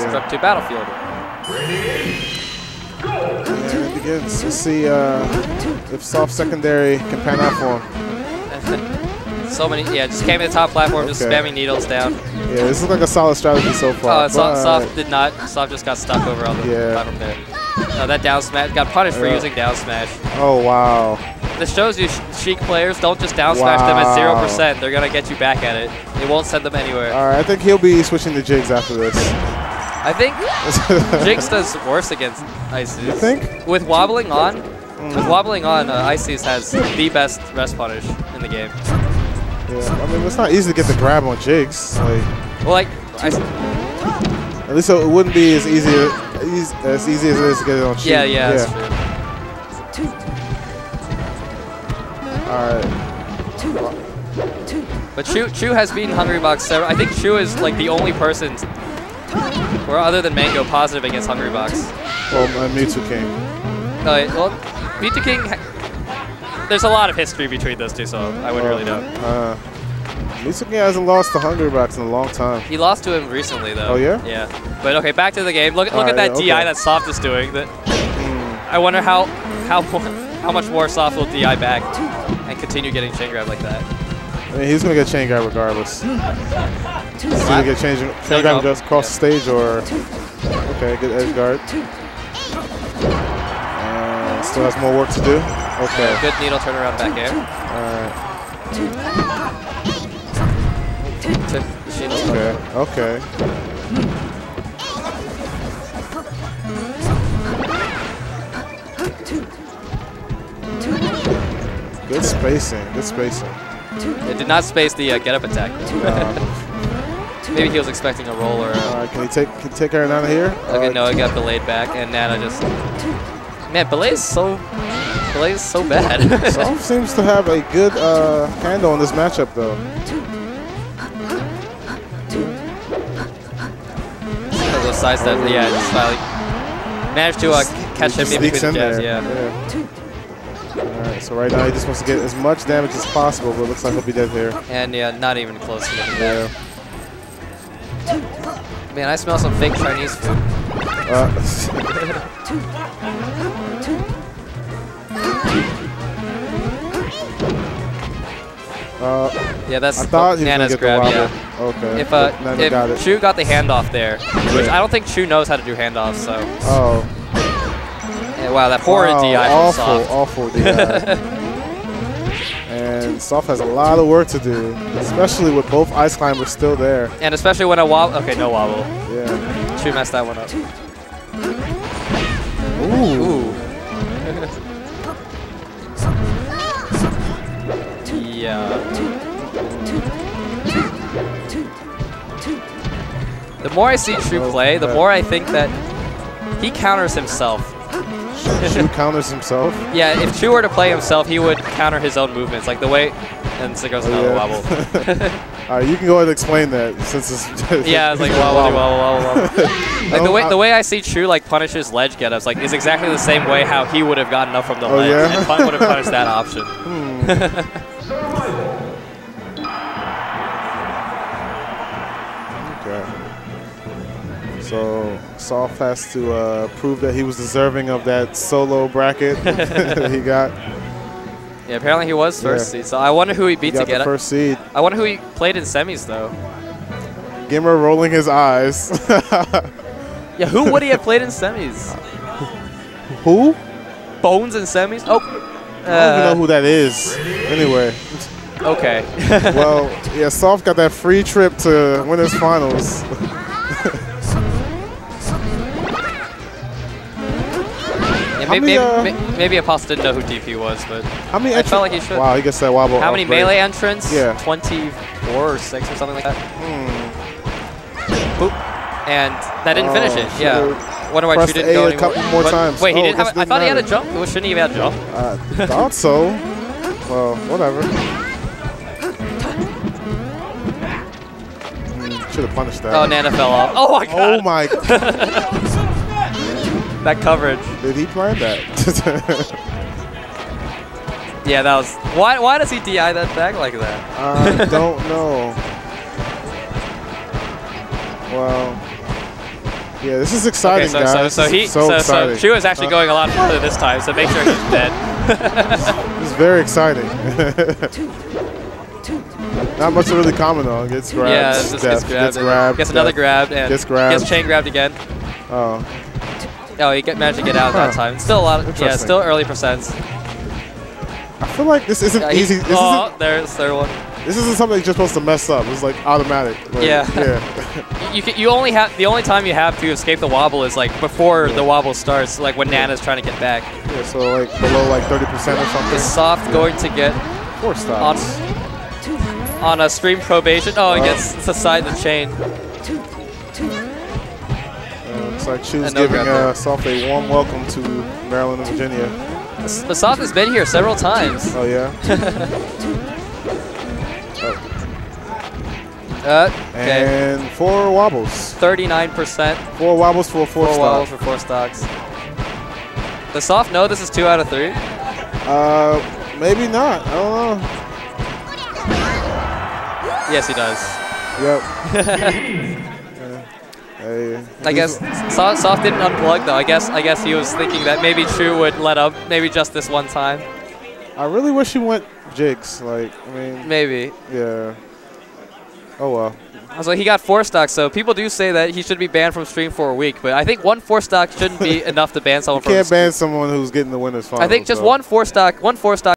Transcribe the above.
Switch up to Battlefield. And it begins. Let's see uh, if soft secondary can pan out for him. so many, yeah, just came to the top platform, just Okay. spamming needles down. Yeah, this is like a solid strategy so far. Oh, soft, but- soft did not. Soft just got stuck over on the Yeah. platform there. No, that down smash got punished for Yeah. using down smash. Oh, wow. This shows you, Sheik players don't just down smash them at zero percent. They're gonna get you back at it. It won't send them anywhere. All right, I think he'll be switching to jigs after this. I think Jigs does worse against Ices. You think? With wobbling on, with wobbling on, uh, Ices has the best rest punish in the game. Yeah, I mean, it's not easy to get the grab on jigs. Like, Well, like, I, at least it wouldn't be as easy as, as easy as it is to get it on Sheik. yeah, yeah, that's true. All right. But Chu, Chu has beaten Hungrybox several. I think Chu is like the only person, or other than Mango, positive against Hungrybox. Well, uh, MewtwoKing. Uh, well, MewtwoKing, there's a lot of history between those two, so I wouldn't really know. Uh, MewtwoKing hasn't lost to Hungrybox in a long time. He lost to him recently, though. Oh, yeah? Yeah. But okay, back to the game. Look, look at that yeah, DI okay. that Soft is doing. That. I wonder how how how much more Soft will DI back and continue getting chain grab like that. I mean, he's gonna get chain grabbed regardless. He's gonna get chain, chain guard just across the stage or okay, good edge guard. And uh, still has more work to do. Okay. Good needle turnaround back air. All right. Okay. Okay. Good spacing. Good spacing. It did not space the uh, get up attack. Maybe he was expecting a roll or a all right, can he take can he take her out of here? Okay, Uh, no, it got belayed back, and Nana just. Man, belay is so. Belay is so bad. Soft seems to have a good uh, handle on this matchup, though. Those side steps, yeah, just finally managed to uh, catch him in between the in jabs, there. yeah. All right, so right now he just wants to get as much damage as possible, but it looks like he'll be dead here. And yeah, not even close to getting Yeah. Man, I smell some fake Chinese food. Uh, uh, Yeah, that's I thought Nana's grab, yeah. Okay. If uh, Nana if got. Chu got the handoff there, which I don't think Chu knows how to do handoffs, so. Oh. Wow, that horrid wow, DI awful, Soft. awful DI. and Soft has a lot of work to do, especially with both Ice Climbers still there. And especially when a wobble. Okay, no wobble. Yeah. Chu messed that one up. Ooh. Ooh. yeah. The more I see Chu play, the more I think that he counters himself. Chu counters himself. Yeah, if Chu were to play himself, he would counter his own movements, like the way. And so goes Oh, another yeah. wobble. All right, you can go ahead and explain that since it's. yeah, it's like wobble, wobble, wobble, wobble. like the oh, way the way I see Chu like punish his ledge get-ups, like is exactly the same way how he would have gotten up from the Oh, ledge yeah? and would have punished that option. Hmm. Okay. So Soft has to uh, prove that he was deserving of that solo bracket that he got. Yeah, apparently he was first Yeah. seed. So I wonder who he He beat to get it. first seed. I wonder who he played in semis though. GimR rolling his eyes. Yeah, who would he have played in semis? who? Bones in semis? Oh, I don't even uh, know who that is. Anyway, okay. well, yeah, Soft got that free trip to winners finals. Yeah, maybe, many, uh, maybe, maybe Aposl didn't know who DP was, but How many? I felt like he should. Wow, he gets that wobble. how many melee entrants? Yeah. 24 or 6 or something like that. Hmm. Boop. And that didn't Oh, finish it. Yeah. Wonder why Chu didn't A go a anymore. couple more times. Wait, he Oh, didn't have. I didn't thought he had a jump. Well, shouldn't he have had a jump? I thought so. Well, whatever. Should have punished that. Oh, Nana fell off. Oh my god. Oh my! That coverage. Did he plan that? Yeah, that was. Why? Why does he DI that back like that? I don't know. Well, Yeah, this is exciting, Okay, so, guys. so, This so is he, so, so, so exciting. Chu is actually Uh, going a lot further this time, so make sure he's dead. This is very exciting. Not much to really comment on. Gets grabbed. yeah, it just gets grabbed. Gets grabbed. Gets another death. grab and Gets grabbed. Gets chain grabbed again. Oh, Oh, he get, managed to get out Huh. that time. Still a lot. Of, yeah, still early percents. I feel like this isn't Yeah, he- easy. This, oh, isn't, there's third one. this isn't something you're supposed to mess up. It's like automatic. Like, Yeah. Yeah. You can, you only have the only time you have to escape the wobble is like before the wobble starts, like when Nana's trying to get back. yeah. So like below like 30% or something. Is Soft going to get Four on stops. on a stream probation? Oh, he Oh. gets the side of the chain. Looks like Chu's giving grab uh, Soft a warm welcome to Maryland and Virginia. The, the Soft has been here several times. Oh yeah. Uh, okay, And four wobbles. 39%. Four wobbles for a four, Four stop. wobbles for four stocks. The Soft know this is two out of three. Uh, maybe not. I don't know. Yes, he does. Yep. Hey, I guess Soft, Soft didn't unplug though. I guess I guess he was thinking that maybe Chu would let up, maybe just this one time. I really wish he went jigs. Like, I mean, Maybe. yeah. Oh well. I was like, he got four stocks, so people do say that he should be banned from stream for a week. But I think one four stock shouldn't be enough to ban someone You can't ban someone who's getting the winners final. I think just so. one four stock, one four stock